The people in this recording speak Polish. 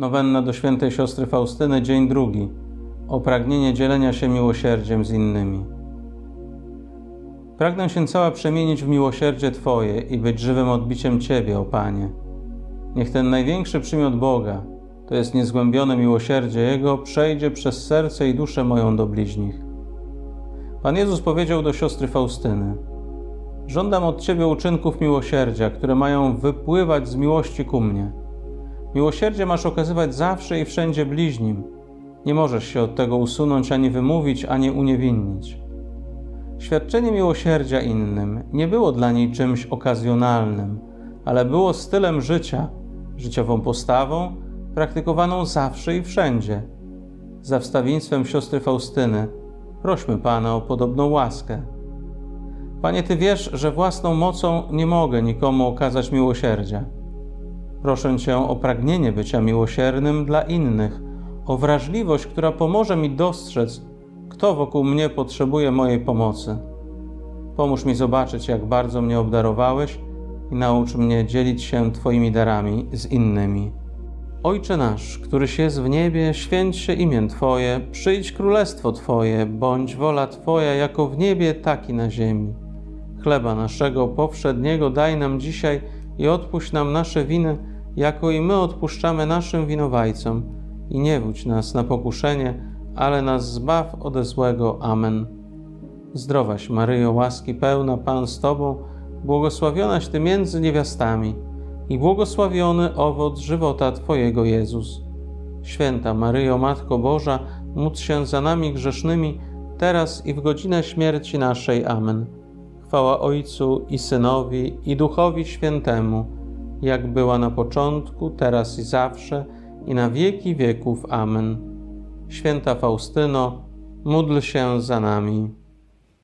Nowenna do świętej siostry Faustyny, dzień drugi. O pragnienie dzielenia się miłosierdziem z innymi. Pragnę się cała przemienić w miłosierdzie Twoje i być żywym odbiciem Ciebie, o Panie. Niech ten największy przymiot Boga, to jest niezgłębione miłosierdzie Jego, przejdzie przez serce i duszę moją do bliźnich. Pan Jezus powiedział do siostry Faustyny: Żądam od Ciebie uczynków miłosierdzia, które mają wypływać z miłości ku mnie. Miłosierdzie masz okazywać zawsze i wszędzie bliźnim. Nie możesz się od tego usunąć ani wymówić, ani uniewinnić. Świadczenie miłosierdzia innym nie było dla niej czymś okazjonalnym, ale było stylem życia, życiową postawą, praktykowaną zawsze i wszędzie. Za wstawieństwem siostry Faustyny prośmy Pana o podobną łaskę. Panie, Ty wiesz, że własną mocą nie mogę nikomu okazać miłosierdzia. Proszę Cię o pragnienie bycia miłosiernym dla innych, o wrażliwość, która pomoże mi dostrzec, kto wokół mnie potrzebuje mojej pomocy. Pomóż mi zobaczyć, jak bardzo mnie obdarowałeś i naucz mnie dzielić się Twoimi darami z innymi. Ojcze nasz, któryś jest w niebie, święć się imię Twoje, przyjdź królestwo Twoje, bądź wola Twoja jako w niebie, tak i na ziemi. Chleba naszego powszedniego daj nam dzisiaj i odpuść nam nasze winy, jako i my odpuszczamy naszym winowajcom. I nie wódź nas na pokuszenie, ale nas zbaw ode złego. Amen. Zdrowaś Maryjo, łaski pełna, Pan z Tobą, błogosławionaś Ty między niewiastami i błogosławiony owoc żywota Twojego Jezus. Święta Maryjo, Matko Boża, módl się za nami grzesznymi, teraz i w godzinę śmierci naszej. Amen. Chwała Ojcu i Synowi i Duchowi Świętemu, jak była na początku, teraz i zawsze, i na wieki wieków. Amen. Święta Faustyno, módl się za nami.